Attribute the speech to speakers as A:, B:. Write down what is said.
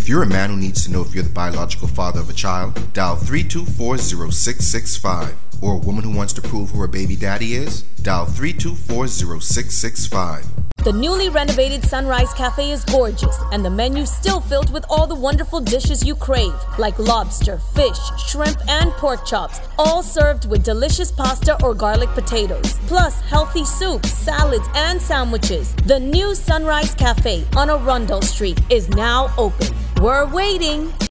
A: If you're a man who needs to know if you're the biological father of a child, dial 3240665. Or a woman who wants to prove who her baby daddy is, dial 3240665.
B: The newly renovated Sunrise Cafe is gorgeous, and the menu still filled with all the wonderful dishes you crave, like lobster, fish, shrimp, and pork chops, all served with delicious pasta or garlic potatoes, plus healthy soups, salads, and sandwiches. The new Sunrise Cafe on Arundel Street is now open. We're waiting.